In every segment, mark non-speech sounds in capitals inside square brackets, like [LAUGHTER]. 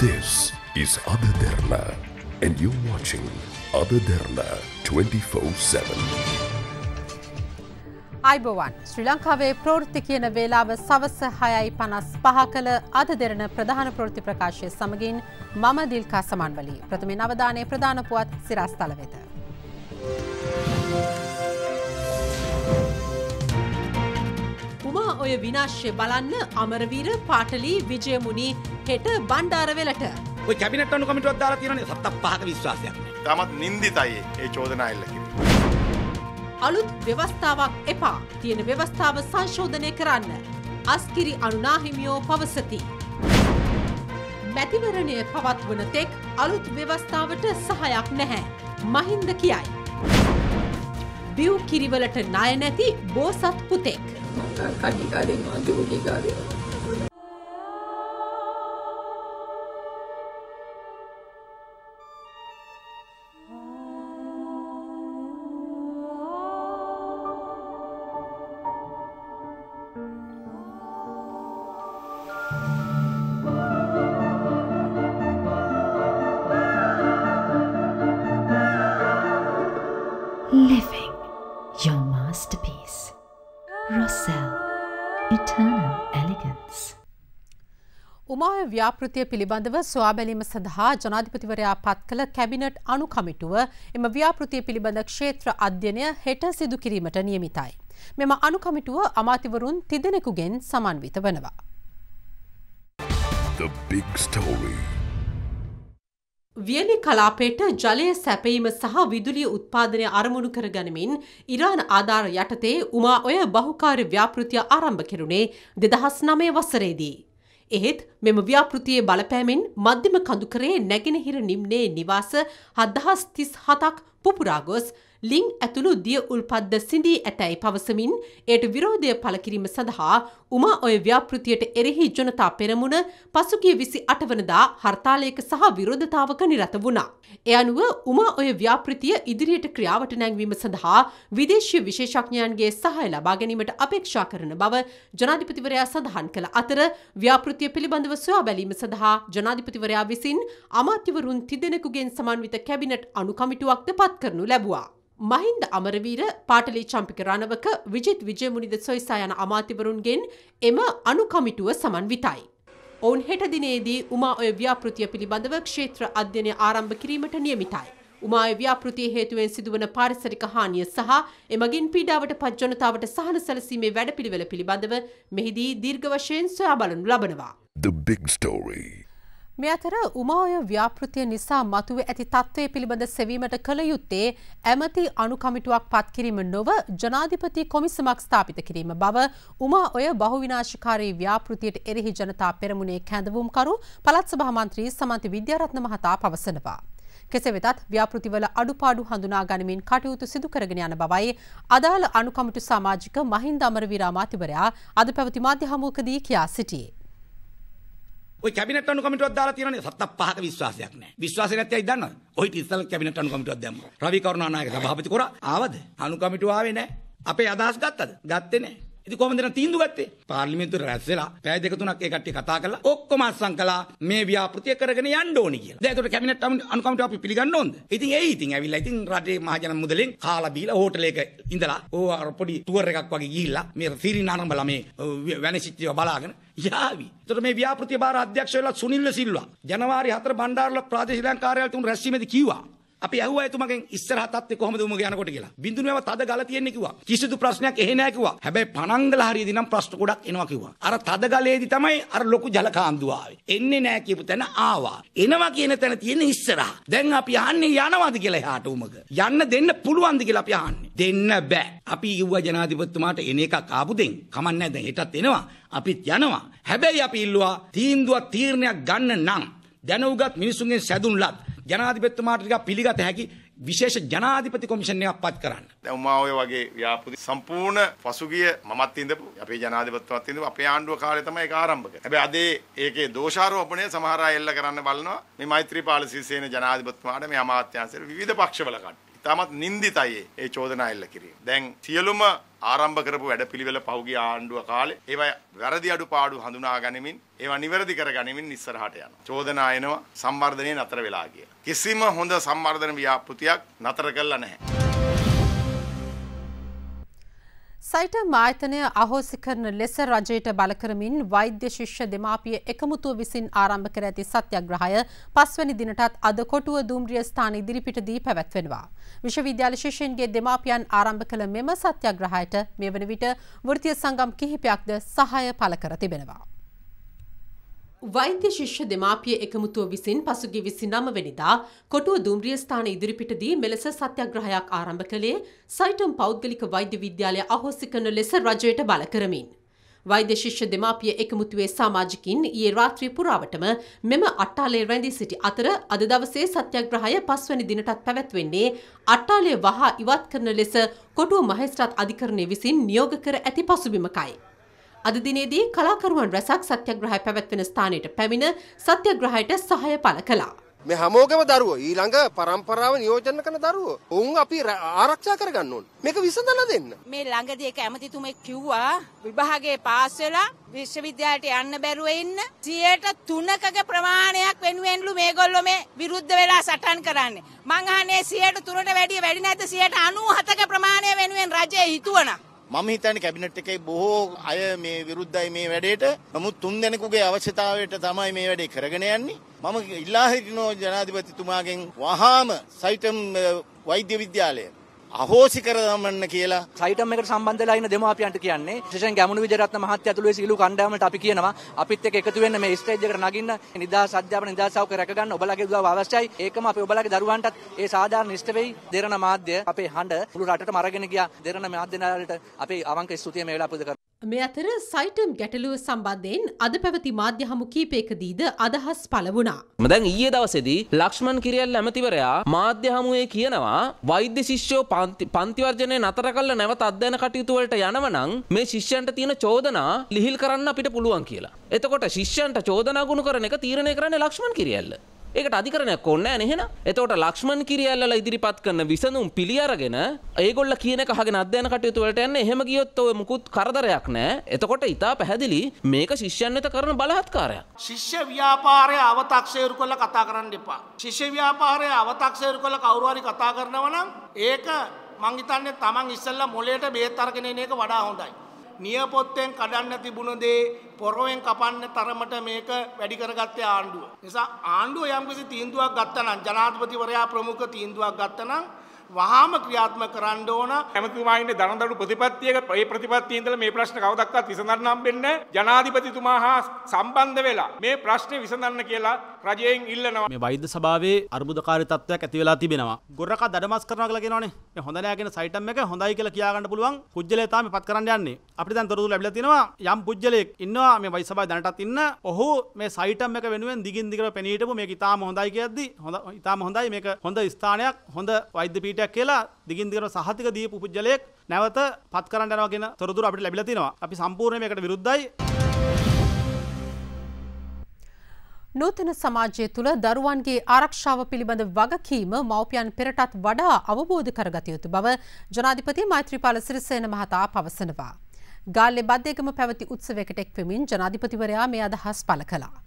This is Ada Derna, and you're watching Ada Derna 24 7. අයිබෝවන් ශ්‍රී ලංකාවේ ප්‍රෘති කියන වේලාව සවස හයයි පනස් පහ කළ අද දෙරන ප්‍රධාන ප්‍රෘති ප්‍රකාශය සමගින් මම දිල්කා සමන්වලී ප්‍රථමේ නවධානය ප්‍රධාන පුවත් සිරස්තල වෙත. ඔය විනාශ්‍ය බලන්න අමරවීර පාටලී විජයමුණී හෙට බණ්ඩාරවෙලට. ඔය කැබිනට් අනු කමිටුවක් දාලා තියෙනනේ සත්ත පහක විශ්වාසයක් නෑ. තමත් නින්දිතයි ඒ චෝදනා එල්ල කිරීම. අලුත් ව්‍යවස්ථාවක් එපා තියෙන ව්‍යවස්ථාව සංශෝධනය කරන්න. අස්කිරි අනුනාහිමියෝ පවසති. මැතිවරණය පවත්වන තෙක් අලුත් ව්‍යවස්ථාවට සහයක් නැහැ. මහින්ද කියයි. බිව් කිරිවලට ණය නැති බෝසත් පුතෙක්. කටිකාරෙන් අන්තිමටිකාරය Living ව්‍යාපෘතිය පිළිබඳව සොයා බැලීම සඳහා ජනාධිපතිවරයා පත් කළ කැබිනට් අනු කමිටුව එම ව්‍යාපෘතිය පිළිබඳ ක්ෂේත්‍ර අධ්‍යනය හෙට සිදු කිරීමට නියමිතයි. මෙම අනු කමිටුව අමාතිවරුන් තිදෙනෙකුගෙන් සමන්විත වනවා. The big story. වියලි කලාපේට ජලය සැපීම සහ විදුලිය උත්පාදනය අරමුණු කර ගනිමින් ඉරාන ආධාර යටතේ උමා ඔය බහුකාර්ය ව්‍යාපෘතිය ආරම්භ කෙරුණේ දෙදහස් නමය වසරේදී. එහෙත් මෙම ව්‍යාපෘතියේ බලපෑමෙන් මධ්‍යම කඳුකරේ නැගෙනහිර නිම්නේ නිවාස හදහස් තිස් හතක් පුපුරාගොස් ලිං ඇතුළු දිය උල්පද්ද සිඳී ඇතැයි පවසමින් එයට විරෝධය පලකිරීම සඳහා උමා ඔය ව්‍යාපෘතියට එරෙහි ජනතා පෙරමුණ පසුගිය විසි අටවනදා හර්තාලයක සහ විරෝධතාවක නිරත වුණා. එ අනුව උමා ඔය ව්‍යාපෘතිය ඉදිරියට ක්‍රියාවට නැංවීම සඳහා විදේශය විශේෂඥයන්ගේ සහය ලබා ගැනීමට අපේක්ෂා කරන බව ජනාධිපතිවරයා සඳහන් කළ අතර ව්‍යාපෘතිය පිළිබඳව සොයා බැලීම සඳහා ජනාධිපතිවරයා විසින් අමාත්‍යවරුන් තිදෙනෙකුගෙන් සමන්විත කැබිනට් අනුකමිටුවක්ද පත් කරනු ලැබවා. මහින්ද අමරවීර පාටලි චම්පික රණවක විජිත් විජයමුනිද සොයිසා යන අමාතිවරුන්ගෙන් එම අනුකමිටුව සමන් විතයි. ඔවුන් හෙට දිනේදී උමා ඔය ව්‍යාපෘතිය පිළිබඳව ක්ෂේත්‍ර අධ්‍යනය ආරම්භ කිරීමට නියමිතයි. උමාය ව්‍යාපෘතිය හේතුවෙන් සිදුවන පාරිසරික හානිය සහ එමගින් පීඩාවට පත් ජනතාවට සහන සැලසීමේ වැඩපිළිවෙල පිළිබඳව මෙහිදී දීර්ඝ වශයෙන් සොයා බලනු ලබනවා. The big story. මේ අතර උමාය ව්‍යාපෘතිය නිසා මතුව ඇති තත්ත්වය පිළිබඳ සෙවීමට කළ යුත්තේ ඇමති අනුකමිටුවක් පත් කිරීම නොව ජනාධිපති කොමිසමක් ස්ථාපිත කිරීම බව උමා ඔය බහුවිනාශකාරී ව්‍යාපෘතියට එරෙහි ජනතා පෙරමුණේ කැඳවුම්කරු පළත් සභා මන්ත්‍රී සමන්ති විද්‍යාරත්න මහතා පවසනවා. කෙසේ වෙතත් ව්‍යාපෘතිවල අඩුපාඩු හඳුනා ගනිමින් කටයුතු සිදු කරගෙන යන බවයි අදාළ අනුකමිටු සමාජික මහින්ද අමරවීර අමාත්‍යවරයා අද පැවති මාධ්‍ය හමුවකදී කියා සිටියේ. ඔය කැබිනට් අනු කමිටුවක් දාලා තියෙනනේ සත්ත පහක විශ්වාසයක් නෑ. විශ්වාසය නැති අය දන්නවද? ඔය ඉතින් කැබිනට් අනු කමිටුවක් දැම්මා. රවි කරුණානායක සභාපති කොරා ආවද? අනු කමිටුව ආවේ නෑ. අපේ අදහස් ගත්තද? ගත්තේ නෑ. ඉතින් කොහොමද නම් තීන්දුව ගත්තේ? පාර්ලිමේන්තුවේ රැස් වෙලා පැය දෙක තුනක් ඒ කට්ටිය කතා කරලා ඔක්කොම අත්සන් කළා මේ ව්‍යාපෘතිය කරගෙන යන්න ඕනි කියලා. දැන් ඒකට කැබිනට් අනුකම්පාව අපි පිළිගන්න ඕනද? ඉතින් එයි ඉතින් ඇවිල්ලා ඉතින් රටේ මහජන මුදලෙන් කාලා බීලා හෝටලයක ඉඳලා ඕ අර පොඩි ටුවර් එකක් වගේ ගිහිල්ලා මේ සිරින් ආරම්භලා මේ වෙනසිච්චව බලාගෙන යාවි. එතකොට මේ ව්‍යාපෘතිය බාර අධ්‍යක්ෂ වෙලා සුනිල්ල සිල්වා ජනවාරි 4 බණ්ඩාරල ප්‍රාදේශීය කාර්යාලය තුන් රැස්වීමේදී කිව්වා අපි ඇහුවා එතුමගෙන් ඉස්සරහ තත්ත්වය කොහොමද උඹ යනකොට කියලා. බින්දුනේව තද ගල තියෙන්නේ කිව්වා. කිසිදු ප්‍රශ්නයක් එහේ නැහැ කිව්වා. හැබැයි පණංගල හරියදී නම් ප්‍රශ්න ගොඩක් එනවා කිව්වා. අර තද ගලේදී තමයි අර ලොකු ජල කාන්දුව ආවේ. එන්නේ නැහැ කියපු තැන ආවා. එනවා කියන තැන තියෙන ඉස්සරහ. දැන් අපි අහන්නේ යනවාද කියලා එහාට උමග. යන්න දෙන්න පුළුවන්ද කියලා අපි අහන්නේ. දෙන්න බෑ. අපි කිව්වා ජනාධිපතිතුමාට එන එකක් ආපු දෙන්. කමන්නේ දැන් හෙටත් එනවා. අපිත් යනවා. හැබැයි අපි ඉල්ලුවා තීන්දුවක් තීරණයක් ගන්න නම් දැනුගත් මිනිසුන්ගෙන් සැදුන්ලත් ජනාධිපතිතුමාට ටිකක් පිළිගත හැකි විශේෂ ජනාධිපති කොමිෂන් එකක් පත් කරන්න. දැන් උමා ඔය වගේ ව්‍යාපෘති සම්පූර්ණ පසුගිය මමත් ඉඳපු අපේ ජනාධිපතිතුමත් ඉඳපු අපේ ආණ්ඩුව කාලේ තමයි ඒක ආරම්භ කරේ. හැබැයි අද ඒකේ දෝෂාරෝපණය සමහර අය එල්ල කරන්න බලනවා මේ මෛත්‍රීපාල සිරිසේන ජනාධිපතිතුමාට මේ අමාත්‍යාංශයේ විවිධ පක්ෂවල කට්ටිය. ඉතාමත් නින්දිතයි ඒ චෝදනා එල්ල කිරීම. දැන් සියලුම ආරම්භ කරපු වැඩපිළිවෙල පහුගිය ආණ්ඩුව කාලේ ඒවා වැරදි අඩුපාඩු හඳුනා ගනිමින් ඒවා නිවැරදි කර ගනිමින් ඉස්සරහට යනවා. චෝදනා එනවා සම්වර්ධනයේ නතර වෙලා කියලා. කිසිම හොඳ සම්වර්ධන ව්‍යාපෘතියක් නතර කළා නැහැ. සයිට මායතනය අහෝසි කරන ලෙස රජයට බලකරමින් වෛද්‍ය ශිෂ්‍ය දෙමාපිය එකමුතුව විසින් ආරම්භ කර ඇති සත්‍යග්‍රහය පස්වැනි දිනටත් අද කොටුව දුම්රිය ස්ථාන ඉදිරිපිටදී පැවැත්වෙනවා. විශ්වවිද්‍යාල ශිෂ්‍යන්ගේ දෙමාපියන් ආරම්භ කළ මෙම සත්‍යග්‍රහයට මේ වන විට වෘතිය සංගම් කිහිපයක්ද සහය පල කර තිබෙනවා. වෛද්‍ය ශිෂ්‍ය දෙමාපිය එකමුතුව විසින් පසුගිය විසි නමවැනිදා කොටුව දුම්රිය ස්ථාන ඉදිරිපිටදී මෙලෙස සත්‍යග්‍රහයක් ආරම්භ කළේ සයිටම් පෞද්ගලික වෛද්‍ය විද්‍යාලය අහෝසි කරන ලෙස රජයට බල කරමින්. වෛද්‍ය ශිෂ්‍ය දෙමාපිය එකමුතුවේ සමාජිකින් ඊයේ රාත්‍රී පුරාවටම මෙම අට්ටාලේ රැඳී සිටි අතර අද දවසේ සත්‍යග්‍රහය පස්වැනි දිනටත් පැවැත්වෙන්නේ අට්ටාලය වහා ඉවත් කරන ලෙස කොටුව මහේස්ත්‍රාත් අධිකරණය විසින් නියෝග කර ඇති පසුබිමකයි. අද දිනේදී කලාකරුවන් රැසක් සත්‍යග්‍රහය පැවැත්වෙන ස්ථානයට පැමිණ සත්‍යග්‍රහයට සහය පළ කළා. මේ හැමෝගෙම දරුවෝ ඊළඟ පරම්පරාව නියෝජන කරන දරුවෝ උන් අපි ආරක්ෂා කරගන්න ඕන. මේක විසඳලා දෙන්න. මේ ළඟදී එක ඇමතිතුමෙක් කිව්වා විභාගයේ පාස් වෙලා විශ්වවිද්‍යාලයට යන්න බැරුව ඉන්න 3%ක ප්‍රමාණයක් වෙනුවෙන්ලු මේගොල්ලෝ මේ විරුද්ධ වෙලා සටන් කරන්නේ. මං අහන්නේ 3%ට වැඩිය වැඩි නැද්ද 97ක ප්‍රමාණය වෙනුවෙන් රජය හිතුවනම් මම හිතන්නේ කැබිනට් එකේ බොහෝ අය මේ විරුද්ධයි මේ වැඩේට. නමුත් තුන් දෙනෙකුගේ අවශ්‍යතාවයට තමයි මේ වැඩේ කරගෙන යන්නේ. මම ඉල්ලා හිටිනෝ ජනාධිපතිතුමාගෙන් වහාම සයිටම් වෛද්‍ය විද්‍යාලය අහෝසි කර දමන්න කියලා. සයිටම් එකට සම්බන්ධලා ඉන්න දෙමාපියන්ට කියන්නේ ශිෂ්‍යයන් ගැමුණු විජයරත්න මහත්තයා ඇතුළු ඒ සීළු කණ්ඩායමට අපි කියනවා අපිත් එක්ක එකතු වෙන්න මේ ස්ටේජ් එකට නගින්න නිදාස් අධ්‍යාපන නිදාස් සෞඛ්‍ය රැක ගන්න ඔබලාගේ උදව්ව අවශ්‍යයි. ඒකම අපි ඔබලාගේ දරුවන්ටත් ඒ සාධාරණ ඉෂ්ට වෙයි. දෙරණ මාධ්‍ය අපේ හඬ මුළු රටටම අරගෙන ගියා. දෙරණ මාධ්‍යනාලට අපි අවංක ස්තුතිය මේ වෙලාව පුද කරනවා මේ අතර සයිටම් ගැටලුව සම්බන්ධයෙන් අද පැවති මාධ්‍ය හමු කීපයකදීද අදහස් පළ වුණා. දැන් ඊයේ දවසේදී ලක්ෂ්මන් කිරියල් ඇමතිවරයා මාධ්‍ය හමුවේ කියනවා වෛද්‍ය ශිෂ්‍යෝ පන්තිවර්ජනය නතර කල්ල නැවත අධ්‍යයන කටයුතු වලට යනවනම් මේ ශිෂ්‍යන්ට තියෙන චෝදනා ලිහිල් කරන්න අපිට පුළුවන් කියලා. එතකොට ශිෂ්‍යන්ට චෝදනා ගුණ කරන එක තීරණය කරන්නේ ලක්ෂ්මන් කිරියල්ල. ඒකට අධිකරණයක් ඕනේ නැහැ නේද? එතකොට ලක්ෂ්මන් කිරියල්ලලා ඉදිරිපත් කරන විසඳුම් පිළි අරගෙන ඒගොල්ල කියන එක අහගෙන අධ්‍යයන කටයුතු වලට යන්නේ එහෙම ගියොත් ඔය මුකුත් කරදරයක් නැහැ. එතකොට ඊටා පැහැදිලි මේක ශිෂ්‍යයන් වෙත කරන බලහත්කාරයක්. ශිෂ්‍ය ව්‍යාපාරය අව탁සේරු කරලා කතා කරන්න එපා. ශිෂ්‍ය ව්‍යාපාරය අව탁සේරු කරලා කවුරු හරි කතා කරනවා නම් ඒක මං හිතන්නේ Taman ඉස්සෙල්ලා මොලේට බේත් අරගෙන එන එක වඩා හොඳයි. නියපොත්තෙන් කඩන්න තිබුණ දේ පොරවෙන් කපන්න තරමට මේක වැඩි කරගත්තේ ආණ්ඩුව. නිසා ආණ්ඩුව යම්කිසි තීන්දුවක් ගත්තා නම් ජනාධිපතිවරයා ප්‍රමුඛ තීන්දුවක් ගත්තා නම් වහාම ක්‍රියාත්මක කරන්න ඕන. ඇමතුමා ඉන්නේ දනදඩු ප්‍රතිපත්තියක ඒ ප්‍රතිපත්තිය ඉඳලා මේ ප්‍රශ්න කවදක්වත් විසඳන්න හම්බෙන්නේ ජනාධිපතිතුමා හා සම්බන්ධ වෙලා මේ ප්‍රශ්නේ විසඳන්න කියලා රජයෙන් ඉල්ලනවා. මේ වෛද්‍ය සභාවේ අර්බුදකාරී තත්ත්වයක් ඇති වෙලා තිබෙනවා. ගොරක දඩමස් කරනවා කියලා කියනවනේ. මේ හොඳ නෑ කියන සයිටම් එක හොඳයි කියලා කියා ගන්න පුළුවන්. පුජ්‍යලේ තාම පත් කරන්න යන්නේ. අපිට දැන් තොරතුරු ලැබිලා තිනවා යම් පුජ්‍යලෙක් ඉන්නවා මේ වෛද්‍ය සභාවේ දැනටත් ඉන්න. ඔහු මේ සයිටම් එක වෙනුවෙන් දිගින් දිගට පෙනී හිටපු මේක ඉතාම හොඳයි කියද්දි හොඳ ඉතාම හොඳයි. මේක හොඳ ස්ථානයක් හොඳ වෛද්‍ය පීඨයක් කියලා දිගින් දිගට සහතික දීපු පුජ්‍යලයක් නැවත පත් කරන්න යනවා කියන තොරතුරු අපිට ලැබිලා තිනවා අපි සම්පූර්ණයෙන් මේකට විරුද්ධයි නූතන සමාජය තුළ දරුවන්ගේ ආරක්ෂාව පිළිබඳ වගකීම මව්පියන් පෙරටත් වඩා අවබෝධ කරගත යුතු බව ජනාධිපති මෛත්‍රීපාල සිරිසේන මහතා පවසනවා. ගාල්ලෙ බද්ධයකම පැවති උත්සවයකට එක්වෙමින් ජනාධිපතිවරයා මේ අදහස් පළ කළා.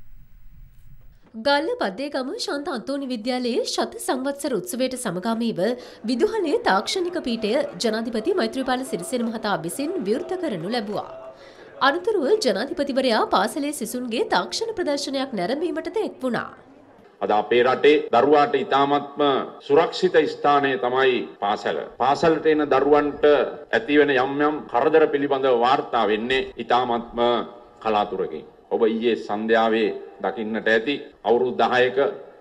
ගල්ල බද්දේගම ශන්ත අන්තෝනි විද්‍යාලයේ ශත සංවත්සර උත්සවයට සමගාමීව විදුහලේ තාක්ෂණික පීඨය ජනාධිපති මෛත්‍රීපාල සිරිසේන මහතා විසින් විවෘත කරනු ලැබුවා. අනතුරුව ජනාධිපතිවරයා පාසලේ සිසුන්ගේ තාක්ෂණ ප්‍රදර්ශනයක් නැරඹීමටද එක් වුණා. අද අපේ රටේ දරුවාට ඉතාමත්ම සුරක්ෂිත ස්ථානය තමයි පාසල. පාසලට එන දරුවන්ට ඇතිවෙන යම් යම් කරදර පිළිබඳව වාර්තා වෙන්නේ ඉතාමත්ම කලාතුරකින්. ඔබ ඊයේ සන්ධ්‍යාවේ දකින්නට ඇති අවුරුදු 10ක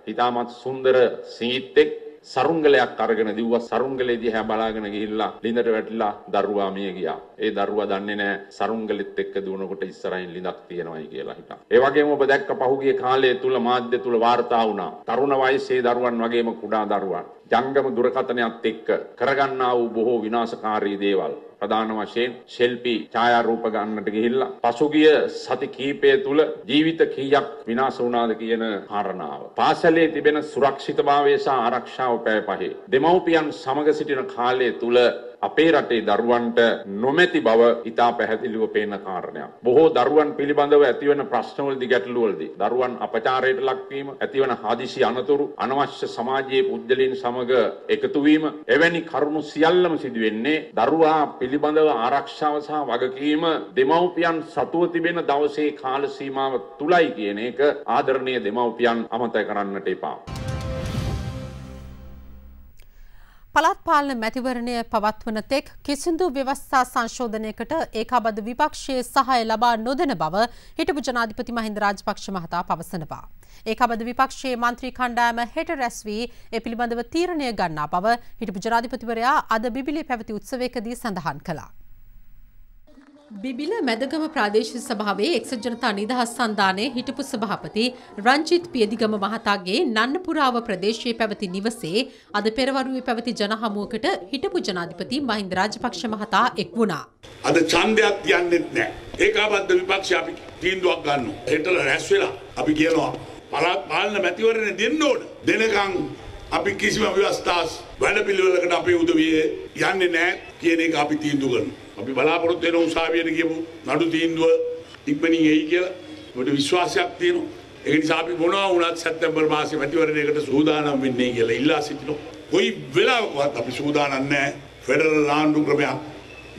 ඉතාමත් සුන්දර සීත්තෙක් සරුංගලයක් අරගෙන දිව්වා සරුංගලේ දිහා බලාගෙන ගිහිල්ලා ලිඳට වැටිලා දරුවා මිය ගියා. ඒ දරුවා දන්නේ නැහැ සරුංගලෙත් එක්ක දුවනකොට ඉස්සරහින් ලිඳක් තියෙනවායි කියලා හිතා. ඒ වගේම ඔබ දැක්ක පහුගිය කාලය තුල මාධ්‍ය තුල වාර්තා වුණා. තරුණ වයසේ දරුවන් වගේම කුඩා දරුවන් ජංගම දුරකථනයත් එක්ක කරගන්නා වූ බොහෝ විනාශකාරී දේවල්. ප්‍රධාන වශයෙන් ශිල්පී ඡායාරූප ගන්නට ගිහිල්ලා පසුගිය සති කීපය තුල ජීවිත කීයක් විනාශ වුණාද කියන කාරණාව. පාසලේ තිබෙන සුරක්ෂිතභාවය සහ ආරක්ෂාව පැය පහේ. දෙමව්පියන් සමග සිටින කාලය තුල අපේ රටේ දරුවන්ට නොමැති බව ඉතා පැහැදිලිව පේන කාරණයක්. බොහෝ දරුවන් පිළිබඳව ඇතිවන ප්‍රශ්නවලදී ගැටලුවලදී දරුවන් අපචාරයට ලක්වීම, ඇතිවන හදිසි අනතුරු, අනවශ්‍ය සමාජයේ පුද්ගලයන් සමග එකතු වීම එවැනි කරුණු සියල්ලම සිදුවෙන්නේ දරුවා පිළිබඳව ආරක්ෂාව සහ වගකීම දෙමව්පියන් සතුව තිබෙන දවසේ කාල සීමාව තුලයි කියන එක ආදරණීය දෙමව්පියන් අමතක කරන්නට එපා. පළාත් පාලන මැතිවරණය පවත්වන තෙක් කිසිදු ව්‍යවස්ථා සංශෝධනයකට ඒකාබද්ධ විපක්ෂයේ සහාය ලබා නොදෙන බව හිටපු ජනාධිපති මහින්ද රාජපක්ෂ මහතා පවසනවා. ඒකාබද්ධ විපක්ෂයේ මන්ත්‍රී කණ්ඩායම හෙට රැස් වී ඒ පිළිබඳව තීරණය ගන්නා බව හිටපු ජනාධිපතිවරයා අද බිබිලේ පැවති උත්සවයකදී සඳහන් කළා. බිබිල මැදගම ප්‍රාදේශීය සභාවේ එක්සත් ජනතා නිදහස් සන්ධානයේ හිටපු සභාපති රංජිත් පියදිගම මහතාගේ නන්නපුරාව ප්‍රදේශයේ පැවති නිවසේ අද පෙරවරුවේ පැවති ජනහමුවකට හිටපු ජනාධිපති මහින්ද රාජපක්ෂ මහතා එක් වුණා. අද ඡන්දයක් තියන්නෙත් නැහැ. ඒකාබද්ධ විපක්ෂය අපි තීන්දුවක් ගන්නවා. හෙට රැස් වෙලා අපි කියනවා පළාත් පාලන මැතිවරණය දෙන්න ඕන. දෙනකන් අපි කිසිම ව්‍යවස්ථා වැඩපිළිවෙලකට අපේ උදවිය යන්නේ නැහැ කියන එක අපි තීන්දුව කරනවා. අපි බලාපොරොත්තු වෙන උසාවියට ගියපු නඩු තීන්දුව ඉක්මනින් එයි කියලා අපිට විශ්වාසයක් තියෙනවා. ඒ නිසා අපි මොනවා වුණත් සැප්තැම්බර් මාසේ මැතිවරණයකට සූදානම් වෙන්නේ කියලා ඉල්ලා සිටිනවා. කොයි වෙලාවකවත් අපි සූදානම් නැහැ ෆෙඩරල් ආණ්ඩු ක්‍රමයක්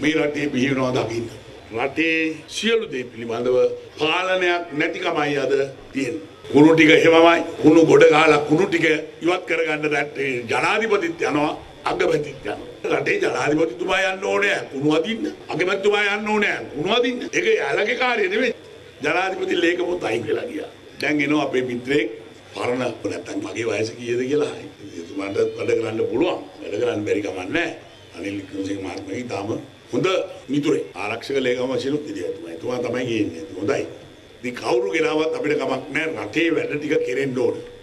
මේ රටේ බිහිවෙනවා දකින්න. රටේ සියලු දේ පිළිබඳව පාලනයක් නැතිකමයි අද තියෙන්නේ. කුණු ටික එහෙමමයි කුණු ගොඩ ගහලා කුණු ටික ඉවත් කරගන්න රටේ ජනාධිපතිත් යනවා අගමැතිත් යනවා. රටේ ජනාධිපතිතුමා යන්න ඕනේ කුණු අදින්න. අගමැතිතුමා යන්න ඕනේ කුණු අදින්න. ඒක යාළගේ කාර්යය නෙවෙයි. ජනාධිපති ලේකමුත් අයින් වෙලා ගියා. දැන් එනවා අපේ මිත්‍රයෙක් පරණ නැත්තම් මගේ වයස කීයද කියලා. එතුමාට වැඩ කරන්න පුළුවන්. වැඩ කරන්න බැරි කමක් නැහැ. අනිල් වික්‍රමසිංහ මහත්මයා ඊටාම හොඳ මිතුරේ. ආරක්ෂක ලේකම් වශයෙන් ඉදිරියට එතුමා. එතුමා තමයි ගියන්නේ. හොඳයි. ඉතින් කවුරු ගෙනාවත් අපිට කමක් නැහැ. රටේ වැඩ ටික කෙරෙන්න ඕනේ.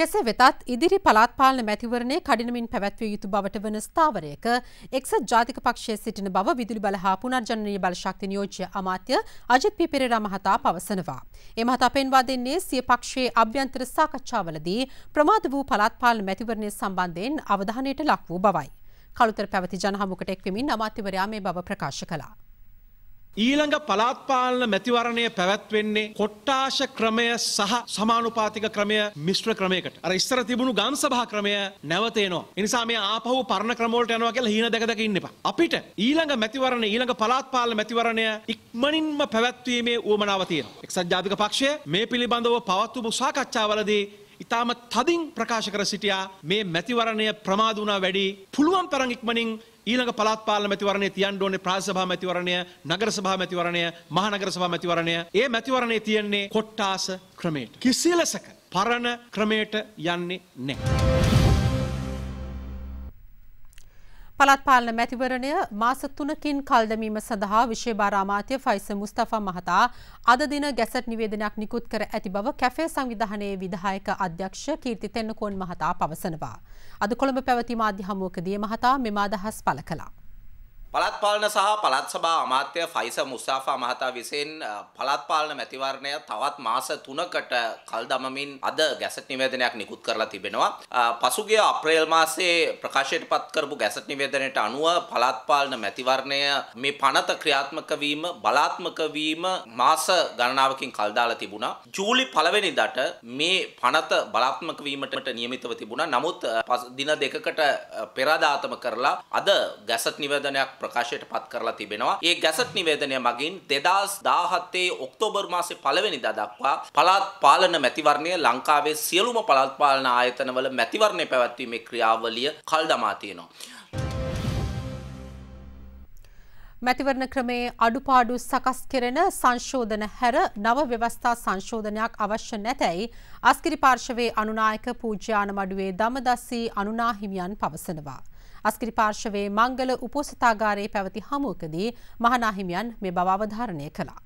කෙසේ වෙතත් ඉදිරි පළාත් පාලන මැතිවරණය කඩිනමින් පැවැත්විය යුතු බවට වන ස්ථාවරයක එක්සත් ජාතික පක්ෂයේ සිටින බව විදුලි බල හා පුනර්ජනනීය බල ශක්ති නියෝජ්‍ය අමාත්‍ය අජිත් පී පෙරේරා මහතා පවසනවා. ඒ මහතා පෙන්වා දෙන්නේ සිය පක්ෂයේ අභ්‍යන්තර සාකච්ඡාවලදී ප්‍රමාද වූ පළාත් පාලන මැතිවරණය සම්බන්ධයෙන් අවධානයට ලක් වූ බවයි. කළුතර පැවති ජනහමුකට එක්වෙමින් අමාත්‍යවරයා මේ බව ප්‍රකාශ කළා. ඊළඟ පලාත්පාලන මැතිවරණය පැවැත්වෙන්නේ කොට්ටාශ ක්‍රමය සහ සමානුපාතික ක්‍රමය මිශ්‍ර ක්‍රමයකට. අර ඉස්සර තිබුණු ගම් සභා ක්‍රමය නැවතේනවා. එනිසා මේ ආපහු පරණ ක්‍රමවලට යනවා කියලා හීන දැක දැක ඉන්න එපා. අපිට ඊළඟ මැතිවරණය ඊළඟ පලාත්පාලන මැතිවරණය ඉක්මනින්ම පැවැත්වීමේ උවමනාව තියෙනවා. එක්සත් ජාතික පක්ෂය මේ පිළිබඳව පවත්වපු සාකච්ඡාවලදී ඉතාම තදින් ප්‍රකාශ කර සිටියා මේ මැතිවරණය ප්‍රමාද වුණා වැඩි පුළුවන් තරම් ඉක්මනින් ඊළඟ පළාත් පාලන මැතිවරණය තියන්න ඕනේ ප්‍රාදේශ සභා මැතිවරණය නගර සභා මැතිවරණය මහනගර සභා මැතිවරණය. ඒ මැතිවරණය තියෙන්නේ කොට්ටාස ක්‍රමයට. කිසි ලෙසක පරණ ක්‍රමයට යන්නේ නැහැ. පළාත් පාලන මැතිවරණය මාස තුනකින් කල්දමීම සඳහා විශේභාර අමාත්‍ය ෆයිස මුස්තෆා මහතා අද දින ගැසට් නිවේදනයක් නිකුත් කර ඇති බව කැෆේ සංවිධානයේ විධායක අධ්‍යක්ෂ කීර්ති තෙන්නකෝන් මහතා පවසනවා. අද කොළඹ පැවති මාධ්‍ය හමුවකදී මහතා මෙම අදහස් පළ කළා. පළත් පාලන සහ පළත් සභා අමාත්‍ය ෆයිස මුස්තාෆා මහතා විසින් පළත් පාලන මැතිවරණය තවත් මාස 3කට කල් දමමින් අද ගැසට් නිවේදනයක් නිකුත් කරලා තිබෙනවා. පසුගිය අප්‍රේල් මාසයේ ප්‍රකාශයට පත් කරපු ගැසට් නිවේදනයට අනුව පළත් පාලන මැතිවරණය මේ පනත ක්‍රියාත්මක වීම බලාත්මක වීම මාස ගණනාවකින් කල් දාලා තිබුණා. ජූලි පළවෙනිදාට මේ පනත බලාත්මක වීමට නියමිතව තිබුණා. නමුත් දින දෙකකට පෙරදාතම කරලා අද ගැසට් නිවේදනයක් ප්‍රකාශයට පත් කරලා තිබෙනවා. ඒ ගැසට් නිවේදනය මගින් 2017 ඔක්තෝබර් මාසේ පළවෙනිදා දක්වා පළාත් පාලන මැතිවරණය ලංකාවේ සියලුම පළාත් පාලන ආයතනවල මැතිවරණය පැවැත්වීමේ ක්‍රියාවලිය කල් දමා තියෙනවා. මැතිවරණ ක්‍රමේ අඩුපාඩු සකස් කෙරෙන සංශෝධන හැර නව ව්‍යවස්ථා සංශෝධනයක් අවශ්‍ය නැතැයි අස්කිරි පාර්ශවයේ අනුනායක පූජ්‍යාන මඩුවේ දමදස්සී අනුනාහිමියන් පවසනවා. අස්කිරි පාර්ශවයේ මංගල උපෝසතාගාරයේ පැවති හමුවකදී මහනාහිමියන් මේ බව අවධාරණය කළා.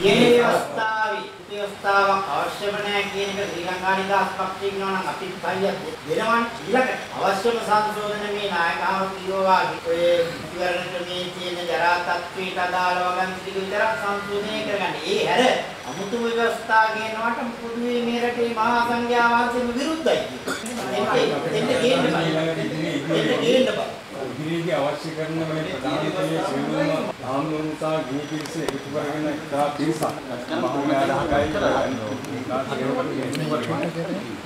මේ ව්‍යවස්ථාවේ ව්‍යවස්ථාවක් අවශ්‍යම නැහැ කියන එක ශ්‍රී ලංකා නිදහස් පක්ෂයේ කියනවා නම් අපි පයියක් දෙනවන් ඊළඟට අවශ්‍යම සංශෝධන මේ නායකහම කියනවා ඔය විවරණ ක්‍රමයේ තියෙන ජරා තත්ත්වයට අදාළ වගන් ටික විතරක් සංශෝධනය කරගන්න. ඒ හැර අමුතු ව්‍යවස්ථා කියනවට පොදුවේ මේ රටේ මහා සංඝයා වහන්සේම විරුද්ධයි කියනවා. දෙන්න ගේන්න බෑ. දෙන්න ගේන්න බෑ. ඉදිරියේදී අවශ්‍ය කරන මේ ප්‍රධානතමේ සියලුම ආම්ලෝනිකා ගිහි පිරිස එකතු කරගෙන එක්තරා පිරිසක්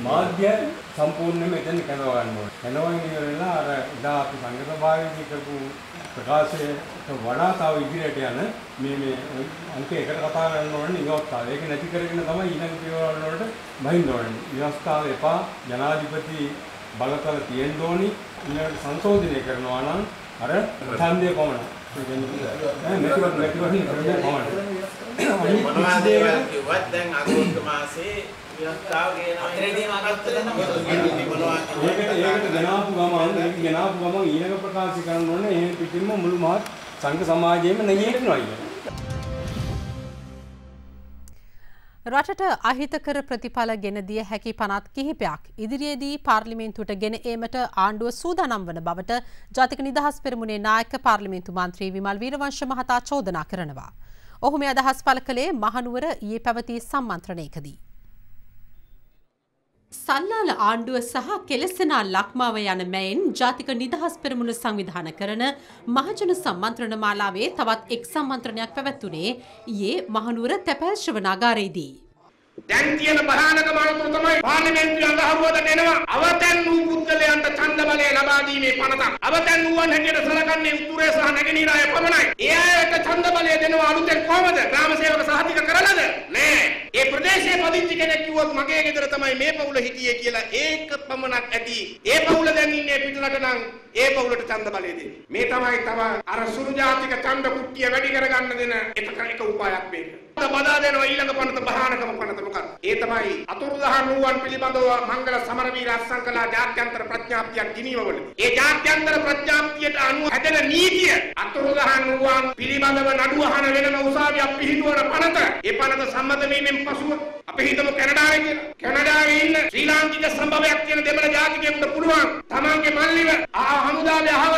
මාධ්‍ය සම්පූර්ණයෙන්ම එතන කනවා ගන්න ඕනේ. කනවගෙන ඉවරලා අර එදා අපි සංගත භාවයේදී කරපු ප්‍රකාශයට වඩා තව ඉදිරියට යන මේ මේ අංක එකට කතා කරන්න ඕනේ ඉවස්ථාව. ඒක නැති කරගෙන තමයි ඊළඟ පියවර වලට බහින්න ඕනේ. ඉවස්ථාව එපා ජනාධිපති බලතල තියෙන්න ඕනි ඊළඟට සංශෝධනය කරනවා නම් අර ඡන්දය පමණයි. ඒ කියන්නේ නැතිවත් නැතිවත් ඡන්දය පමණයි. මොනවද කිව්වත් දැන් අගෝස්තු මාසේ ව්‍යවස්ථාව ගේනවා අතරේදී මාකත් මොනවා ඒකට ගෙනාපු ගමන් ඒක ගෙනාපු ගමන් ඊළඟ ප්‍රකාශ කරන්න ඕනේ. එහෙම පිටින්ම මුළු මහත් සංඝ සමාජයේම නැගීටිනවා. රටට අහිතකර ප්‍රතිඵල ගෙන දිය හැකි පනත් කිහිපයක් ඉදිරියේදී පාර්ලිමේන්තුවට ගෙන ඒමට ආණ්ඩුව සූදානම් වන බවට ජාතික නිදහස් පෙරමුණේ නායක පාර්ලිමේන්තු මන්ත්‍රී විමල් වීරවංශ මහතා චෝදනා කරනවා. ඔහු මේ අදහස් පළ කළේ මහනුවර ඊයේ පැවති සම්මන්ත්‍රණයකදී. සල්ලාල ආණ්ඩුව සහ කෙලෙසනා ලක්මාව යන මැයින් ජාතික නිදහස් පෙරමුණ සංවිධාන කරන මහජන සම්මන්ත්‍රණ මාලාවේ තවත් එක් සම්මන්ත්‍රණයක් පැවැත්වුණේ ඊයේ මහනුවර තැපැල් ශ්‍රවණාගාරයේදී. දැන් තියෙන භයානකම අනතුර තමයි පාර්ලිමේන්තුවේ අඟහරුවද දෙනවා අවතැන් වූ පුද්ගලයන්ට ඡන්ද බලය ලබා දීමේ පනතක්. අවතැන් වූවන් හැටියට සලකන්නේ උතුරේ සහ නැගෙනහිර අය පමණයි. ඒ අයට ඡන්ද බලය දෙනවා අලුතෙන් කොහමද? ග්‍රාම සේවක සහතික කරලාද? නෑ. ඒ ප්‍රදේශයේ පදිංචි කෙනෙක් කිව්වොත් මගේ ගෙදර තමයි මේ පවුල හිටියේ කියලා ඒක පමණක් ඇති. ඒ පවුල දැන් ඉන්නේ පිටරට නම් ඒ පවුලට ඡන්ද බලය දෙන්නේ. මේ තමයි තම අර සුළු ජාතික ඡන්ද කුට්ටිය වැඩි කරගන්න දෙන එක එක උපායක් මේක. බදා දෙනවා ඊළඟ පනත භයානකම පනත මොකක්ද? ඒ තමයි අතුරුදහන් වූවන් පිළිබඳව මංගල සමරවීර අත්සන් කළා ජාත්‍යන්තර ප්‍රඥාප්තියක් ගිනීමවල. ඒ ජාත්‍යන්තර ප්‍රඥාප්තියට අනුව හැදෙන නීතිය අතුරුදහන් වූවන් පිළිබඳව නඩුව අහන වෙනම උසාවියක් පිහිටුවන පනත. ඒ පනත සම්මත වීමෙන් පසුව අපි හිතමු කැනඩාවේ කියලා. කැනඩාවේ ඉන්න ශ්‍රී ලාංකික සම්භවයක් තියෙන දෙමළ ජාතිකයෙකුට පුළුවන් තමන්ගේ මල්ලිව ආ හමුදාවේ අහවල්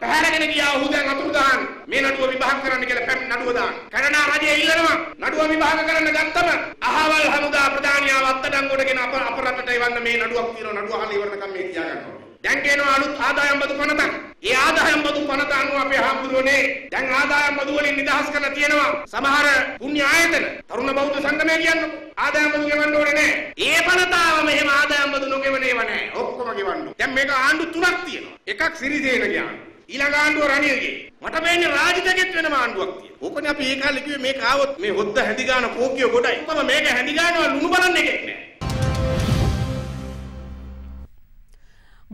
පැහැරගෙන ගියා ඔහු දැන් අතුරුදහන් මේ නඩුව විභාග කරන්න කියලා පැම් නඩුව දාන්න. කැනඩා රජය ඉල්ලනවා නඩුව විභාග කරන්න ගත්තම අහවල් හමුදා ප්‍රධානියාව අත්අඩංගුවටගෙන අප අප රටට එවන්න මේ නඩුවක් තියෙනවා නඩුව අහලා ඉවරනකම් මේ තියා ගන්න ඕනේ. දැන් කියනවා අලුත් ආදායම් බදු පනතක්. ඒ ආදායම් බදු පනත අනුව අපේ හාමුදුරුවනේ දැන් ආදායම් බදු වලින් නිදහස් කරලා තියෙනවා. සමහර පුණ්‍ය ආයතන තරුණ බෞද්ධ සංගමය කියන්නේ ආදායම් බදු ගෙවන්න ඕනේ නැහැ. ඒ පනතාවම එහෙම ආදායම් බදු නොගෙවන ඒවා නැහැ. ඔක්කොම ගෙවන්න. දැන් මේක ආණ්ඩු තුනක් තියෙනවා. එකක් සිරිසේන කියන්නේ. ඊළඟ ආණ්ඩුව රණියගේ. මට පේන්නේ රාජිතගෙත් වෙනම ආණ්ඩුවක් තියෙනවා. ඕකනේ අපි ඒ කාලේ කිව්වේ මේක ආවොත් මේ හොද්ද හැඳි ගන්න කෝකිය ගොඩයි. මම මේක හැඳි ගන්නවා ලුණු බලන්න එකෙක් නෑ.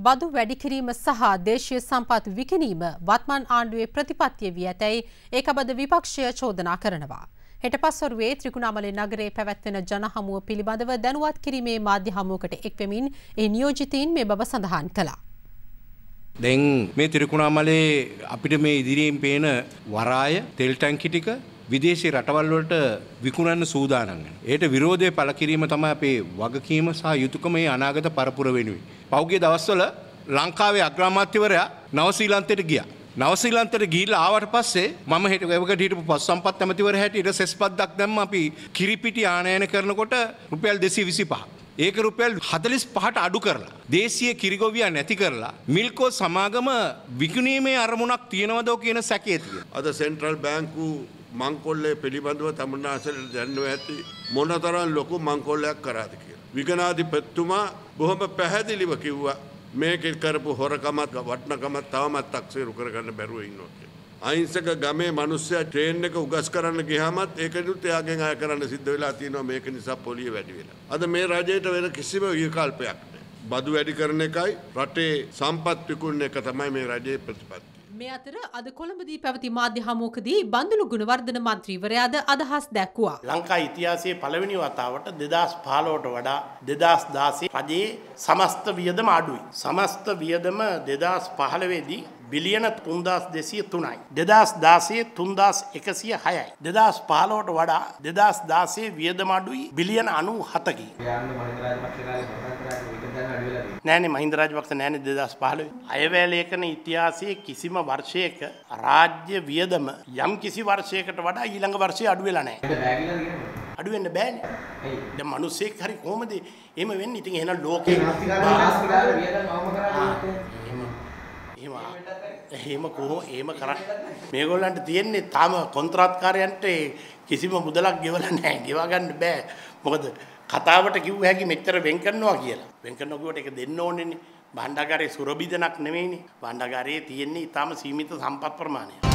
බදු වැඩිකිරීම සහ දේශීය සම්පත් විකිණීම වත්මන් ආණ්ඩුවේ ප්‍රතිපත්තිය වී ඇතැයි ඒකබද විපක්ෂය චෝදනා කරනවා. හෙට පස්වරුවේ ත්‍රිකුණාමලේ නගරේ පැවැත්වෙන ජනහමුව පිළිබඳව දැනුවත් කිරීමේ මාධ්‍ය හමුවකට එක්වෙමින් ඒ නියෝජිතීන් මේ බව සඳහන් කළා. දැන් මේ ත්‍රිකුණාමලේ අපිට මේ ඉදිරියෙන් පේන වරාය තෙල් ටැංකි ටික විදේශී රටවල් වලට විකුණන්න සූදානම් වෙනවා. ඒට විරෝධය පළ කිරීම තමයි අපේ වගකීම සහ යුතුයකම මේ අනාගත පරපුර වෙනුවෙන්. පෞගිය දවස්වල ලංකාවේ අග්‍රාමාත්‍යවරයා නවසීලන්තයට ගියා. නවසීලන්තයට ගිහිල්ලා ආවට පස්සේ මම හිට වැවකට හිටපු පස් සම්පත් ඇමතිවර හැටියට සෙස්පත්දක් දැම්ම අපි කිරිපිටි ආනයන කරනකොට රුපියල් 225. ඒක රුපියල් 45ට අඩු කරලා දේශීය කිරිගොවියා නැති කරලා මිල්කෝ සමාගම විකුණීමේ අරමුණක් තියනවද කියන සැකේ තියෙනවා. අද සෙන්ට්‍රල් බැංකු මංකොල්ලේ පිළිබඳව තමුන්නාසලට දැන්ව ඇති මොනතරම් ලොකු මංකොල්ලයක් කරාද කියලා. විගනාධිපතිතුමා බොහොම පැහැදිලිව කිව්වා මේක කරපු හොරකමත් වටනකමත් තවමත් අක්සේරු කරගන්න බැරුව ඉන්නවා කියලා. අහිංසක ගමේ මිනිස්සයා ට්‍රේන් එක උගස් කරන්න ගියාමත් ඒකනුත් එයාගෙන් අය කරන්න සිද්ධ වෙලා තියෙනවා මේක නිසා පොලිය වැඩි වෙලා. අද මේ රජයට වෙන කිසිම විකල්පයක් නැහැ. බදු වැඩි කරන එකයි රටේ සම්පත් විකුණන එක තමයි මේ රජයේ ප්‍රතිපත්තිය. මේ අතර අද කොළඹදී පැවති මාධ්‍ය හමුවකදී බන්දුලු ගුණවර්ධන මන්ත්‍රීවරයාද අදහස් දැක්වුවා. ලංකා ඉතිහාසයේ පළවෙනි වතාවට දෙදස් පාලෝට වඩා දෙදස් දාසේ රජයේ සමස්ත වියදම අඩුයි. සමස්ත වියදම දෙදස් පහළවෙදී බිලියන තුන්දස් දෙසිය තුනයි. දෙදස් දාසේ තුන්දස් එකසිය හයයි. දෙදස් පහලෝට වඩා දෙදස් දාසේ වියදමඩුයි බිලියන අනු හතකි. නෑන මහින්ද රාජපක්ෂ නෑන දෙදස් පහල අයවැලේකන ඉතිහාසයේ කිසිම වර්ෂයක රාජ්‍ය වියදම යම් කිසි වර්ෂයකට වඩා ඊළඟ වර්ෂය අඩුවෙලා නෑ. අඩුවෙන්න බෑන ද මනුස්සෙක් හරි කොහොමද එම වෙන්න ඉතින් එන ලෝක එහෙම කොහොම ඒම කර. මේගොල්ලන්ට තියෙන්නේ තාම කොන්ත්‍රාත්කාරයන්ට කිසිම මුදලක් ගෙවල නෑ ගෙවාගන්න බෑ. මොකද කතාවට කිව් හැකි මෙච්චර වෙන් කරනවා කියලා. වෙන් කරනකොට එක දෙන්න ඕනෙන්නේ බණ්ඩාගාරයේ සුරබිදනක් නෙමෙයිනේ. බණ්ඩාගාරයේ තියෙන්නේ ඊටාම සීමිත සම්පත් ප්‍රමාණය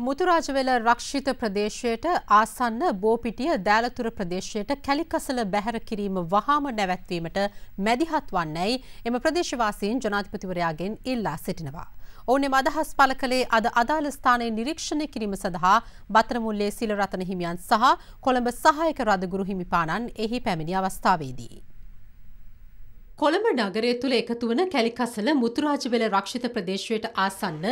මුතුරාජවෙල රක්ෂිත ප්‍රදේශයට ආසන්න බෝපිටිය දෑලතුර ප්‍රදේශයට කැලිකසල බැහැර කිරීම වහාම නැවැත්වීමට මැදිහත් වන්නැයි එම ප්‍රදේශවාසීන් ජනාධිපතිවරයාගෙන් ඉල්ලා සිටිනවා. ඔවුනෙම අදහස් පල කළේ අද අදාළ ස්ථානයේ නිරීක්ෂණය කිරීම සඳහා බත්‍රමුල්ලේ සිලරතන හිමියන් සහ කොළඹ සහායක රදගුරු හිමිපාණන් එහි පැමිණි අවස්ථාවේදී. කොළඹ නගරය තුළ එකතු වන කැලිකසල මුතුරාජවෙල රක්ෂිත ප්‍රදේශයට ආසන්න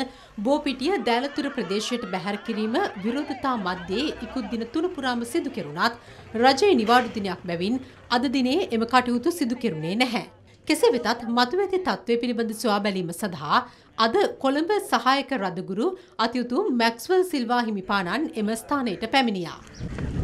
බෝපිටිය දෑලතුර ප්‍රදේශයට බැහැර කිරීම විරෝධතා මධ්‍යයේ ඉකුත් දින තුන පුරාම සිදු කෙරුණත් රජයේ නිවාඩු දිනයක් බැවින් අද දිනේ එම කටයුතු සිදු කෙරුණේ නැහැ. කෙසේ වෙතත් මතුවැති තත්ත්වය පිළිබඳ සොයා බැලීම සඳහා අද කොළඹ සහායක රදගුරු අතියුතු මැක්ස්වල් සිල්වා හිමිපාණන් එම ස්ථානයට පැමිණියා.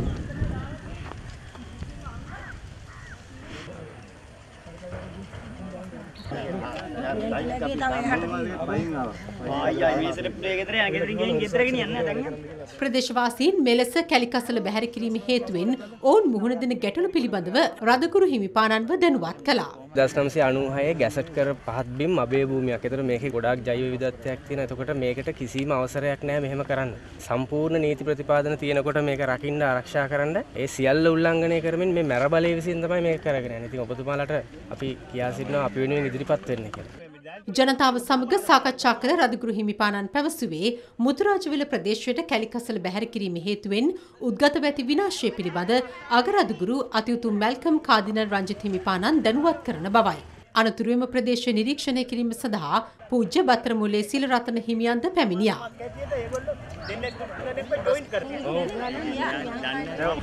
ප්‍රදේශවාසීන් මෙලෙස කැලිකසල බැහැර කිරීම හේතුවෙන් ඔවුන් මුහුණ දෙන ගැටලු පිළිබඳව රදකුරු හිමිපාණන්ව දැනුවත් කළා. දස්නම්සේ අනුහය ගැසට් කර පහත්බිම් අබේ භූමියක් එතර මේක ගොඩක් ජෛව විදත්වයක් තියෙන එතකොට මේකට කිසිම අවසරයක් නෑ මෙහෙම කරන්න. සම්පූර්ණ නීති ප්‍රතිපාදන තියෙනකොට මේක රකින්න ආරක්ෂා කරන්න ඒ සියල්ල උල්ලංඝනය කරමින් මේ මැර බලය විසින් තමයි මේක කරගෙන යන්නේ. ඉතින් ඔබතුමාලට අපි කියා සිටිනවා අපි වෙනුවෙන් ඉදිරිපත් වෙන්න කියලා. ජනතාව සමග සාකච්ඡා කළ රදගුරු හිමිපාණන් පැවසුවේ මුතුරාජවිල ප්‍රදේශයට කැලිකසල බැහැර කිරීම හේතුවෙන් උද්ගත ඇති විනාශය පිළිබඳ අගරදගුරු අතියුතුම් මැල්කම් කාදිනල් රංජිත් හිමිපාණන් දැනුවත් කරන බවයි. අනතුරුවම ප්‍රදේශ නිරීක්ෂණය කිරීම සඳහා පූජ්‍ය බත්‍රමුලේ සිලරතන හිමියන්ද පැමිණියා.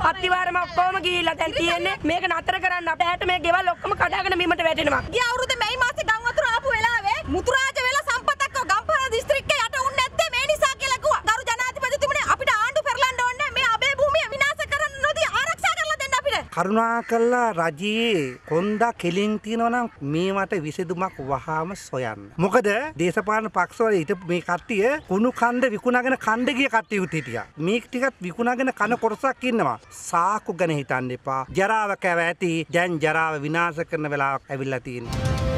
අත්තිවාරම ඔක්කොම ගිහිල්ලා දැන් තියෙන්නේ මේක නතර කරන්න අපේ හැට මේ ගෙවල් ඔක්කොම කඩාගෙන බිමට වැටෙනවා. ගිය අවුරුද්දේ මැයි මාසේ ගම් වතුර ආපු වෙලාවේ මුතුරාජ වෙලා සම්පතක්ක ගම්පහ දිස්ත්‍රික්කේ යට උන්නේ නැත්තේ මේ නිසා කියලා කිව්වා. ගරු ජනාධිපතිතුමනි අපිට ආණ්ඩු පෙරලන්න ඕනේ මේ අබේ භූමිය විනාශ කරන්න නොදී ආරක්ෂා කරලා දෙන්න අපිට. කරුණා කල්ලා රජයේ කොන්දා කෙලින් තියෙනවා නම් මේවට විසඳුමක් වහාම සොයන්න. මොකද දේශපාලන පක්ෂවල ඊට මේ කට්ටිය කුණු කන්ද විකුණගෙන කණ්ඩ ගිය කට්ටියුත් හිටියා. මේ ටිකත් විකුණගෙන කන කොටසක් ඉන්නවා. සාකු ගැන හිතන්න එපා. ජරාව කැව ඇති. දැන් ජරාව විනාශ කරන වෙලාවක් ඇවිල්ලා තියෙනවා.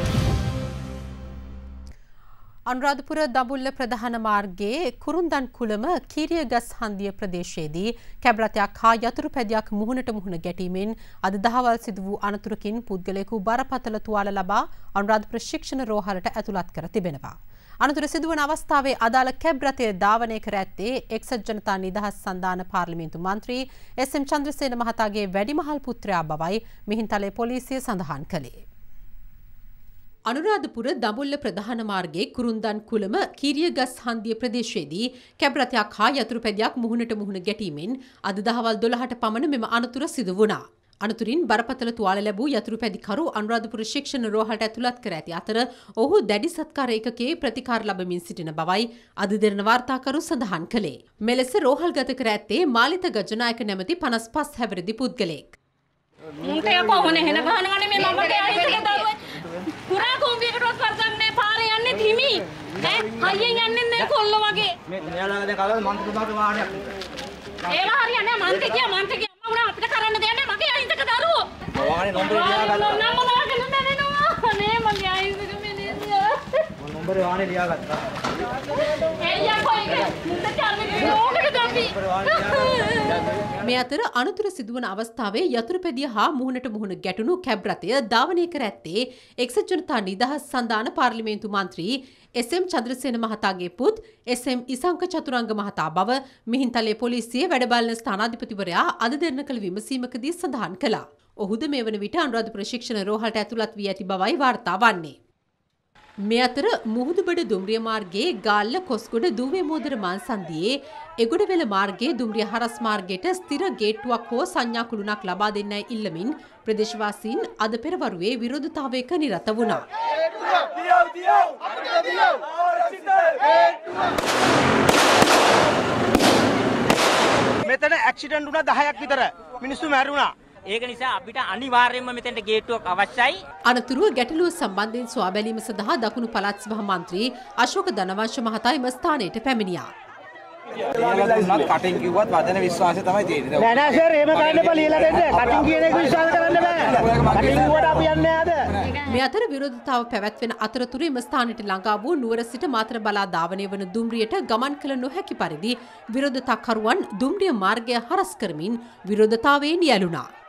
අනුරාධපුර දඹුල්ල ප්‍රධාන මාර්ගයේ කුරුන්දන් කුළම කීරියගස් හන්දිය ප්‍රදේශයේදී කැබරතයක් හා යතුරු පැදියක් මුහුණට මුහුණ ගැටීමෙන් අද දහවල් සිදු වූ අනතුරකින් පුද්ගලයෙකු බරපතල තුවාල ලබා අනුරාධපුර ශික්ෂණ රෝහලට ඇතුළත් කර තිබෙනවා. අනතුර සිදුවන අවස්ථාවේ අදාළ කැබ්රතය ධාවනය කර ඇත්තේ එක්සත් ජනතා නිදහස් සන්ධාන පාර්ලිමේන්තු මන්ත්‍රී එස්.එම්. චන්ද්‍රසේන මහතාගේ වැඩිමහල් පුත්‍රයා බවයි මිහින්තලේ පොලිසිය සඳහන් කළේ. අනුරාධපුර දඹුල්ල ප්‍රධාන මාර්ගයේ කුරුන්දන් කුළම කීරියගස් හන්දිය ප්‍රදේශයේදී කැබ්රතයක් හා යතුරු පැදියක් මුහුණට මුහුණ ගැටීමෙන් අද දහවල් 12ට පමණ මෙම අනතුර සිදු වුණා. අනතුරින් බරපතල තුවාල ලැබූ යතුරු පැදිකරු අනුරාධපුර ශික්ෂණ රෝහලට ඇතුළත් කර ඇති අතර ඔහු දැඩි සත්කාර ඒකකයේ ප්‍රතිකාර ලබමින් සිටින බවයි අද දෙරණ වාර්තාකරු සඳහන් කළේ. මෙලෙස රෝහල්ගත කර ඇත්තේ මාලිත ගජනායක නැමැති 55 හැවිරිදි පුද්ගලයෙක්. මුන්ට යකෝ ඕනේ හෙන ගහනවනේ මේ මමගේ අයිතික දරුවේ පුරා කෝම්බියකටවත් වර්ධන්නේ පාරේ යන්නේ හිමි ඈ හයියෙන් යන්නේ නැහැ කොල්ල වගේ. මේ මෙයාලා දැන් කවදාද මන්ත්‍රීතුමාගේ වාහනයක්. ඒවා හරියන්නේ මන්ත්‍රී කියා මන්ත්‍රී කියා මම උනා අපිට කරන්න දෙන්නේ මගේ අයිතික දරුවෝ. වාහනේ නම්බර ලියාගත්තා. නම දාගෙන නැරෙනවා නේ මගේ අයිතික මිනිස්සු. මම නම්බරේ වාහනේ ලියාගත්තා. එయ్యා කොයික මුන්ට චර්මේ අපි [LAUGHS] මේ අතර අනතුර සිදුවන අවස්ථාවේ යතුරුපැදිය හා මුහුණට මුහුණ ගැටුණු කැබ් රථය ධාවනය කර ඇත්තේ එක්සත් ජනතා නිදහස් සන්ධාන පාර්ලිමේන්තු මන්ත්‍රී එස්.එම්. චන්ද්‍රසේන මහතාගේ පුත් එස්.එම්. ඉසංක චතුරංග මහතා බව මිහින්තලේ පොලිසිය වැඩබලන ස්ථානාධිපතිවරයා අද දෙරණ කළ විමසීමකදී සඳහන් කළා. ඔහුද මේ වන විට අනුරාධපුර ශික්ෂණ රෝහලට ඇතුළත් වී ඇති බවයි වාර්තා වන්නේ. මේ අතර මුහුදුබඩ දුම්රිය මාර්ගයේ ගාල්ල කොස්ගොඩ දුවේ මෝදර මාන්සන්දියේ එගොඩවෙල මාර්ගයේ දුම්රිය හරස් මාර්ගයට ස්ථිර ගේට්ටුවක් හෝ සංඥා කුළුණක් ලබා දෙන්නයි ඉල්ලමින් ප්‍රදේශවාසීන් අද පෙරවරුවේ විරෝධතාවයක නිරත වුණා. මෙතන ඇක්සිඩන්ට් වුණා 10ක් විතර මිනිස්සු මැරුණා ඒක නිසා අපිට අනිවාර්යයෙන්ම මෙතෙන්ට ගේට්ටුවක් අවශ්‍යයි අනතුරුව ගැටලුව සම්බන්ධයෙන් සොයා බැලීම සඳහා දකුණු පළාත් සභා මන්ත්‍රී අශෝක ධනවංශ මහතා එම ස්ථානයට පැමිණියා. කටින් කිව්වත් වදන විශ්වාසය තමයි තියෙන්නේ. නෑ නෑ සර් එහෙම කරන්න එපා ලියලා දෙන්න. කටින් කියන එක විශ්වාස කරන්න බෑ. කටින් කිව්වට අපි යන්නේ නෑද? මේ අතර විරෝධතාව පැවැත්වෙන අතරතුර එම ස්ථානයට ළඟා වූ නුවර සිට මාතර බලා ධාවනය වන දුම්රියට ගමන් කළ නොහැකි පරිදි විරෝධතාකරුවන් දුම්රිය මාර්ගය හරස් කරමින් විරෝධතාවයෙන් යැලුණා.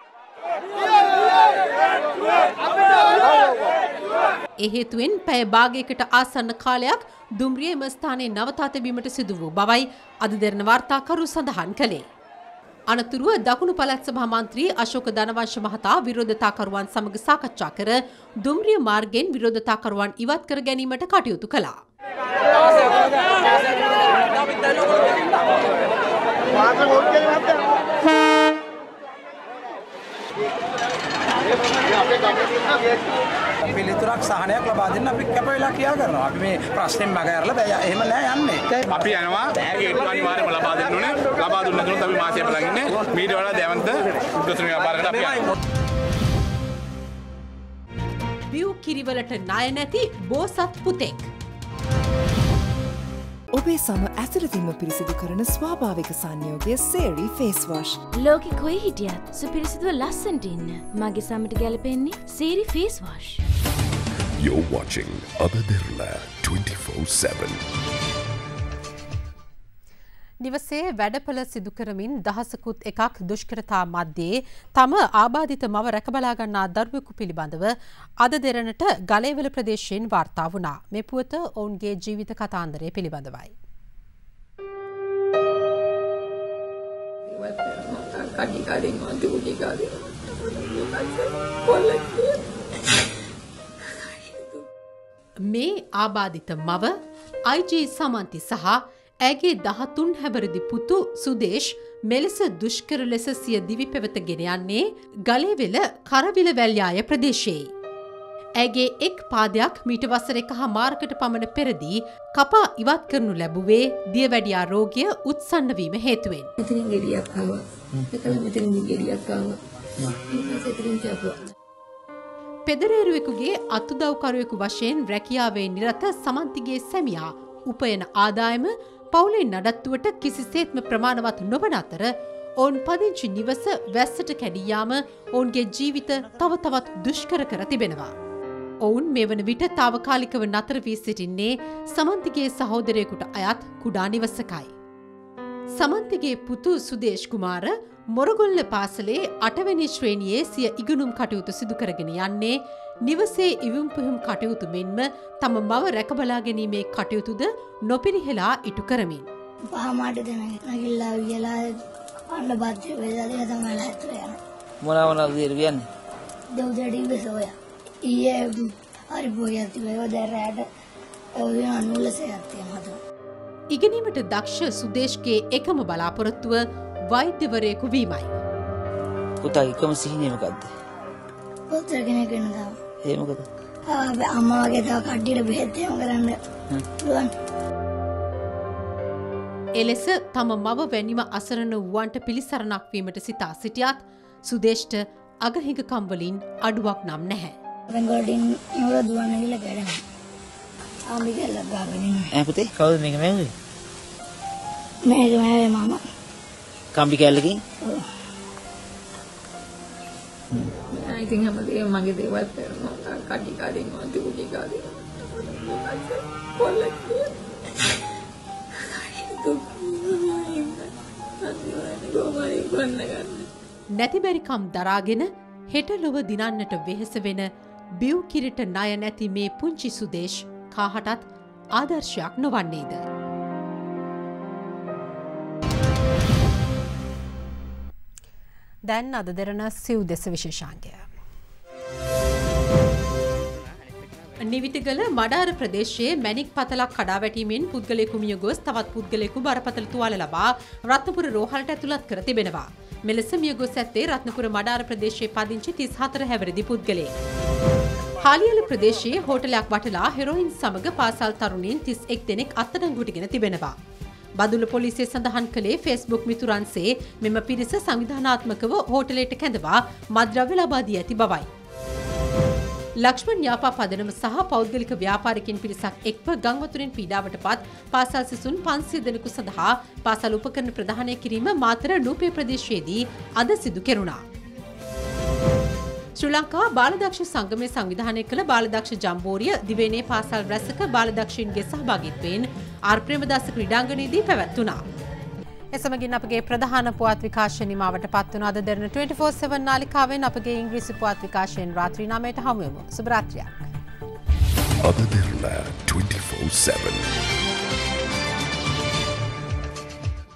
එහෙතුවෙන් පැය භාගයකට ආසන්න කාලයක් දුම්රිය එම ස්ථානයේ නවතා තැබීමට සිදු වූ බවයි අද දෙරණ වාර්තාකරු සඳහන් කළේ. අනතුරුව දකුණු පළාත් සභා මන්ත්‍රී අශෝක ධනවංශ මහතා විරෝධතාකරුවන් සමග සාකච්ඡා කර දුම්රිය මාර්ගයෙන් විරෝධතාකරුවන් ඉවත් කර ගැනීමට කටයුතු කළා. පිළිතුරක් සහනයක් ලබා දෙන්න අපි කැප වෙලා ක්‍රියා කරනවා. අපි මේ ප්‍රශ්නෙන් මග ඇරලා බෑ එහෙම නෑ යන්නේ. අපි යනවා ඒකට අනිවාර්යයෙන්ම ලබා දෙන්න ඕනේ. ලබා දුන්න දුන්නොත් අපි මාසියක් බලන් ඉන්නේ. මීට වඩා දැවන්ත උද්දේශන ව්‍යාපාරකට අපි යනවා. බිව් කිරිවලට ණය නැති බෝසත් පුතෙක්. ඔබේ සම ඇතුළතින්ම පිරිසිදු කරන ස්වාභාවික සංයෝගය සේරී ෆේස්වශ්. ලෝකෙ කොයි හිටියත් සුපිරිසිදුව ලස්සන්ට ඉන්න මගේ සමට ගැලපෙන්නේ සේරි ෆේස්වාශ්. You're watching Abadurla 24-7. නිවසේ වැඩපළ සිදුකරමින් දහසකුත් එකක් දුෂ්කරතා මධ්‍යයේ තම ආබාධිත මව රැකබලාගන්නා දරුවෙකු පිළිබඳව අද දෙරනට ගලේවල ප්‍රදේශයෙන් වාර්තා වුණා. මේ පුවත ඔවුන්ගේ ජීවිත කතාන්දරය පිළිබඳවයි. කඩිකාරෙන් අන්ති කුටිකාරය මේ ආබාධිත මව අයිජී සමන්ති සහ ඇගේ දහතුන් හැබරදි පුතු සුදේශ් මෙලෙස දුෂ්කර ලෙස සිය දිවි පැවත ගෙන යන්නේ ගලේවෙල කරවිල වැල්යාය ප්‍රදේශයේ. ඇගේ එක් පාදයක් මීට වසර එක හා මාර්කට පමණ පෙරදී කපා ඉවත් කරනු ලැබුවේ දියවැඩියා රෝගය උත්සන්නවීම හේතුවෙන්. මෙතනින් ගෙඩියක් ආවා. එකල මෙතනින් ගෙඩියක් ආවා. ඊට පස්සේ. පෙදරේරුවෙකුගේ අතුදව්කරුවෙකු වශයෙන් රැකියාවේ නිරත සමන්තිගේ සැමියා උපයන ආදායම පවුලේ නඩත්තුවට කිසිසේත්ම ප්‍රමාණවත් නොවන අතර ඔවුන් පදිංචි නිවස වැස්සට කැඩියාම ඔවුන්ගේ ජීවිත තව තවත් දුෂ්කර කර තිබෙනවා. ඔවුන් මේ වන විට තාවකාලිකව නතර වී සිටින්නේ සමන්තිගේ සහෝදරයකුට අයත් කුඩා නිවසකයි. සමන්තිගේ පුතු සුදේශ් කුමාර මොරගොල්ල පාසලේ අටවැනි ශ්‍රේණියයේ සිය ඉගුණුම් කටයුතු සිදුකරගෙන යන්නේ නිවසේ ඉවුම් පුහුම් කටයුතු මෙන්ම තම මව රැකබලා ගැනීමේ කටයුතුද නොපිරිහෙලා ඉටු කරමින්. පහමාට දෙන නැගිල්ලා වියලා අන්න බච්ච වෙදාදික තමයි ඇතුළ යන. මොනවනද විදියට කියන්නේ? දෙව්දඩි වෙසෝය. ඊයේ හරි පොයි ඇතිවේව දැරෑට ඔය අනුල්ලසේ ඇත්තේ මත. ඉගෙනීමට දක්ෂ සුදේශ්ගේ එකම බලාපොරොත්තුව වෛද්‍යවරයෙකු වීමයි. පුතා එකම සිහිනය මොකද්ද? පොතර කෙනෙක් වෙන්න තාම. ඒ මොකද? අම්මා වගේ තව කට්ටියට බෙහෙත් එහෙම කරන්න පුළුවන්. එලෙස තම මව වැනිම අසරණ වුවන්ට පිළිසරණක් වීමට සිතා සිටියත් සුදේෂ්ට අගහිඟකම්වලින් අඩුවක් නම් නැහැ. රංගොඩින් නවර දුවන්න ගිහලා ආම්බි ගැල්ල ගාගෙන. ඈ පුතේ කවුද මේක මෑවුවේ? මේක මෑවේ මාමා. කම්බි කැල්ලකින්? ඔව්. ඉතින් හැමදේම මගේ දේවල් කරනවා. කඩි කාඩින් අන්ති කුටි කාඩින්. කොල්ලක් නැතිබැරිකම් දරාගෙන හෙට ලොව දිනන්නට වෙහෙස වෙන බිව් කිරිට ණය නැති මේ පුංචි සුදේශ් කාහටත් ආදර්ශයක් නොවන්නේද. දැන් අද දෙරන සිව් දෙස විශේෂාන්ගය. නිවිතිගල මඩාර ප්‍රදේශයේ මැනික් පතලක් කඩා වැටීමෙන් පුද්ගලයෙකු මිය ගොස් තවත් පුද්ගලයෙකු බරපතල තුවාල ලබා රත්නපුර රෝහලට ඇතුළත් කර තිබෙනවා. මෙලෙස මිය ගොස් ඇත්තේ රත්නපුර මඩාර ප්‍රදේශයේ පදිංචි 34 හැවිරිදි පුද්ගලයෙක්. හාලියල ප්‍රදේශයේ හෝටලයක් වටලා හෙරොයින් සමග පාසල් තරුණීන් 31 දෙනෙක් අත්අඩංගුවටගෙන තිබෙනවා. බදුල්ල පොලිසිය සඳහන් කළේ ෆේස්බුක් මිතුරන්සේ මෙම පිරිස සංවිධානාත්මකව හෝටලයට කැඳවා මද්‍රව්‍ය ලබා දී ඇති බවයි. ලක්ෂ්මන් යාපා පදනම සහ පෞද්ගලික ව්‍යාපාරිකින් පිරිසක් එක්ව ගංවතුරින් පීඩාවට පත් පාසල් සිසුන් පන්සිය දෙනෙකු සඳහා පාසල් උපකරණ ප්‍රධානය කිරීම මාතර නූපේ ප්‍රදේශයේදී අද සිදු කෙරුණා. ශ්‍රී ලංකා බාලදක්ෂ සංගමය සංවිධානය කළ බාලදක්ෂ ජම්බෝරිය දිවයිනේ පාසල් රැසක බාලදක්ෂීන්ගේ සහභාගිත්වයෙන් ආර්ප්‍රේමදාස ක්‍රීඩාංගනයේදී පැවැත්වුණා. එසමගින් අපගේ ප්‍රධාන පුවත් විකාශය නිමාවට පත්වන අද දෙරන 24/7 නාලිකාවෙන් අපගේ ඉංග්‍රීසි පුවත් විකාශයෙන් රාත්‍රී 9ට හමු වෙමු. සුබ රාත්‍රියක්. අද දෙරණ 24/7